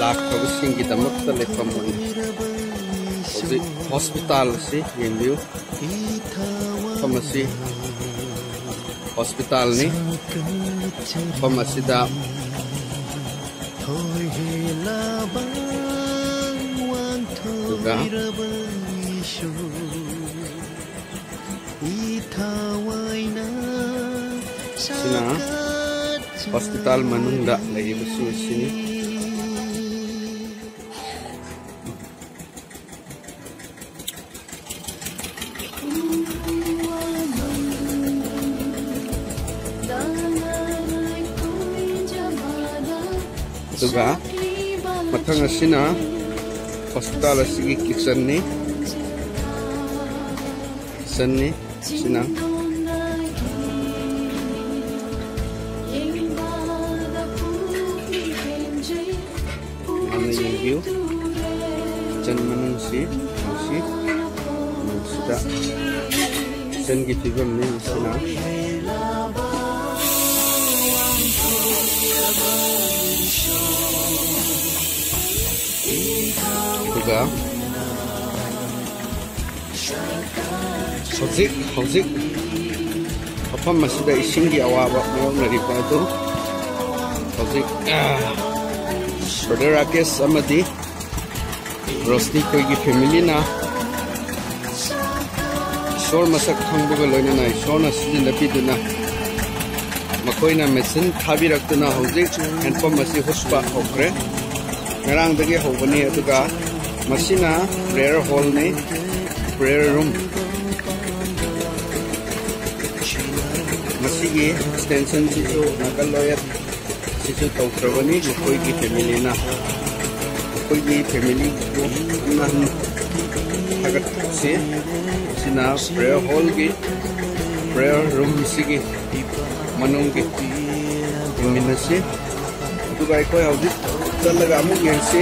ꯂꯥꯛꯈ꯭ꯔꯕꯁꯤꯡꯒꯤꯗꯃꯛꯇ ꯂꯩꯐꯝ ꯑꯣꯏꯅ ꯍꯧꯖꯤꯛ ꯍꯣꯁꯄꯤꯇꯥꯜ ꯑꯁꯤ ꯌꯦꯡꯕꯤꯌꯨ ꯃꯐꯝ ꯑꯁꯤ ꯍꯣꯁꯄꯤꯇꯥꯜꯅꯤ ꯃꯐꯝ ꯑꯁꯤꯗ ꯑꯗꯨꯒ sina hospital manungda lagi besu sini juga matang asina hospital asigi kitchen ni kitchen ni sina. Ano yung view. Dyan manong si si. Sudah dyan gitibam ni, sina. Diba? Hꯧzik, houzik. Mafam asida isinggi awaba mayongnaribwa adu. Houzik. Brother Rakesh amadi Rosni koigi family na ꯏꯁꯣꯔ ꯃꯁꯛ ꯈꯪꯕꯒ ꯂꯣꯏꯅꯅ ꯏꯁꯣꯔꯅ ꯁꯤꯖꯤꯟꯅꯕꯤꯗꯨꯅ ꯃꯈꯣꯏꯅ machine ꯊꯥꯕꯤꯔꯛꯇꯨꯅ ꯍꯧꯖꯤꯛ ꯍꯦꯟꯄꯝ ꯑꯁꯤ ꯍꯨꯠꯄ ꯍꯧꯈ꯭ꯔꯦ ꯉꯔꯥꯡꯗꯒꯤ ꯍꯧꯕꯅꯤ ꯑꯗꯨꯒ ꯃꯁꯤꯅ ꯄ꯭ꯔꯦꯌꯔ ꯍꯣꯜꯅꯤ ꯄ꯭ꯔꯦꯌꯔ ꯔꯨꯝ ꯃꯁꯤꯒꯤ ꯑꯦꯛꯁꯇꯦꯟꯁꯟꯁꯤꯁꯨ ꯅꯥꯀꯜ ꯂꯣꯌꯔ ꯁꯤꯁꯨ ꯇꯧꯈ꯭ꯔꯕꯅꯤ ꯃꯈꯣꯏꯒꯤ ꯐꯦꯃꯤꯂꯤꯅ ꯃꯈꯣꯏꯒꯤ ꯐꯦꯃꯤꯂꯤꯕꯨ ꯍꯟꯅ ꯊꯥꯒꯠꯁꯤ ꯁꯤꯅ prayer ꯍꯣꯜꯒꯤ prayer ꯔꯨꯝꯁꯤꯒꯤ manungke ingmin ase dugai koi hauji chalaga amuk yense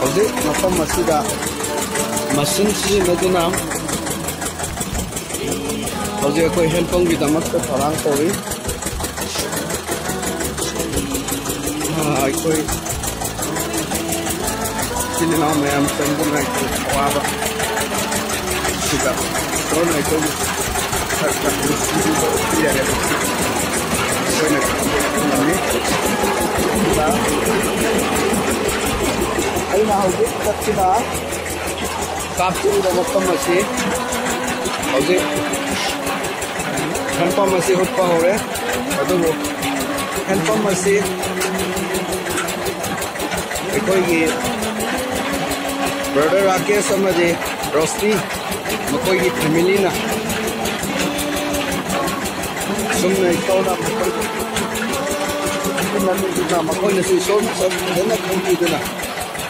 hauji mafam asida machine si medina hauji koi helpong gi damat ko tharang kori ha koi sini na me am sembun ai ko aba sida Rồi này tôi ꯍꯧꯖꯤꯛ ꯆꯠꯁꯤꯗ ꯀꯥꯞꯆꯔꯤꯕ ꯃꯐꯝ ꯑꯁꯤ ꯍꯧꯖꯤꯛ ꯍꯦꯟꯄꯝ ꯑꯁꯤ ꯍꯨꯠꯄ ꯍꯧꯔꯦ ꯑꯗꯨꯕꯨ ꯍꯦꯟꯄꯝ ꯑꯁꯤ ꯑꯩꯈꯣꯏꯒꯤ brother Rakesh ꯑꯃꯗꯤ ꯔꯣꯁꯅꯤ ꯃꯈꯣꯏꯒꯤ ꯐꯦꯃꯤꯂꯤꯅ Sum na ikaw na makol. Kung namin kita makol na si Sum, sabi na kung dito na.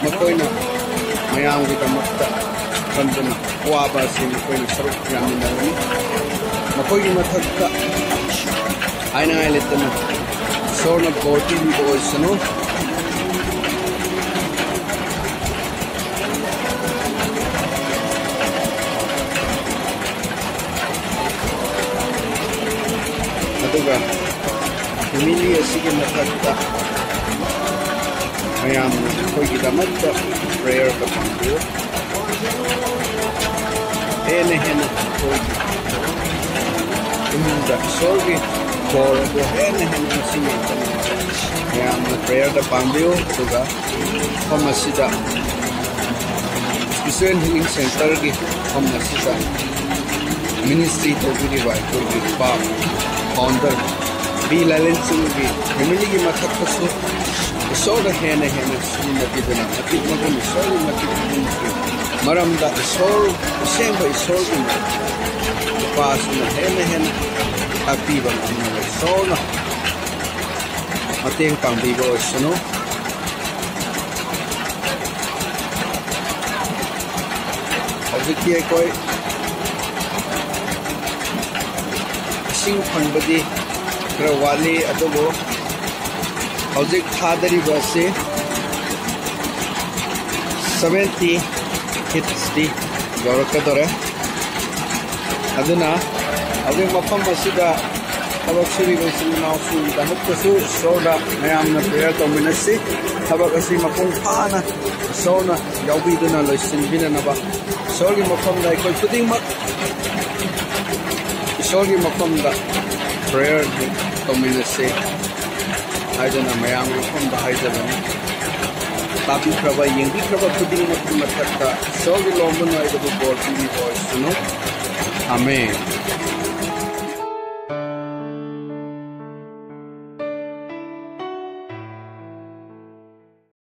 Makoy na. Mayang kita makta. Kanto na. Kuwaba si Makoy na sarap. Yamin na rin. Makoy yung matagka. Ay na nga ilito na. So nag-14 boys, ano? ꯑꯗꯨꯒ family ꯑꯁꯤꯒꯤ ꯃꯊꯛꯇ ꯃꯌꯥꯝꯅ ꯑꯩꯈꯣꯏꯒꯤꯗꯃꯛꯇ ꯄ꯭ꯔꯦꯌꯔꯗ ꯄꯥꯡꯕꯤꯌꯨ ꯍꯦꯟꯅ ꯍꯦꯟꯅ ꯑꯩꯈꯣꯏꯒꯤ ꯏꯃꯨꯡꯗ ꯏꯁꯣꯔꯒꯤ ꯕꯣꯔ ꯑꯗꯨ ꯍꯦꯟꯅ ꯍꯦꯟꯅ ꯉꯁꯤ ꯌꯦꯡꯖꯅꯤꯡꯕ ꯃꯌꯥꯝꯅ ꯄ꯭ꯔꯦꯌꯔꯗ ꯄꯥꯡꯕꯤꯌꯨ ꯑꯗꯨꯒ ꯃꯐꯝ ꯑꯁꯤꯗ ꯏꯁꯇꯨꯗꯦꯟ ꯍꯤꯂꯤꯡ ꯁꯦꯟꯇꯔꯒꯤ ꯃꯐꯝ ꯑꯁꯤꯗ founder. Bill Allen sendiri memiliki mata tersebut Isola hene hene sini nanti dengan nanti mungkin isola nanti mungkin maram dah isola usang bah isola ini pas nih hene hene api bang amna isola mati yang tampil bawa kau ꯏꯁꯤꯡ ꯐꯪꯕꯗꯤ ꯈꯔ ꯋꯥꯠꯂꯤ ꯑꯗꯨꯕꯨ ꯍꯧꯖꯤꯛ ꯊꯥꯗꯔꯤꯕ ꯑꯁꯤ seventy ꯍꯤꯠꯁꯇꯤ ꯌꯧꯔꯛꯀꯗꯧꯔꯦ ꯑꯗꯨꯅ ꯍꯧꯖꯤꯛ ꯃꯐꯝ ꯑꯁꯤꯗ ꯊꯕꯛ ꯁꯨꯔꯤꯕ ꯏꯆꯤꯟ ꯏꯅꯥꯎꯁꯤꯡꯒꯤꯗꯃꯛꯇꯁꯨ ꯏꯁꯣꯔꯗ ꯃꯌꯥꯝꯅ ꯄ꯭ꯔꯦꯌꯔ ꯇꯧꯃꯤꯟꯅꯁꯤ ꯊꯕꯛ ꯑꯁꯤ ꯃꯄꯨꯡ ꯐꯥꯅ ꯏꯁꯣꯔꯅ ꯌꯥꯎꯕꯤꯗꯨꯅ ꯂꯣꯏꯁꯤꯟꯕꯤꯅꯅꯕ ꯏꯁꯣꯔꯒꯤ ꯃꯐꯝꯗ ꯑꯩꯈꯣꯏ ꯈꯨꯗꯤꯡꯃꯛ ꯏꯁꯣꯔꯒꯤ ꯃꯐꯝꯗ ꯄ꯭ꯔꯦꯌꯔ ꯇꯧꯃꯤꯟꯅꯁꯤ ꯍꯥꯏꯗꯨꯅ ꯃꯌꯥꯝꯒꯤ ꯃꯐꯝꯗ ꯍꯥꯏꯖꯕꯅꯤ ꯇꯥꯕꯤꯈ꯭ꯔꯕ ꯌꯦꯡꯕꯤꯈ꯭ꯔꯕ ꯈꯨꯗꯤꯡꯃꯛꯀꯤ ꯃꯊꯛꯇ ꯏꯁꯣꯔꯒꯤ ꯂꯣꯝꯕ ꯅꯥꯏꯗꯕ ꯕꯣꯔ ꯄꯤꯕꯤꯕ ꯑꯣꯏꯁꯅꯨ ꯑꯃꯦꯟ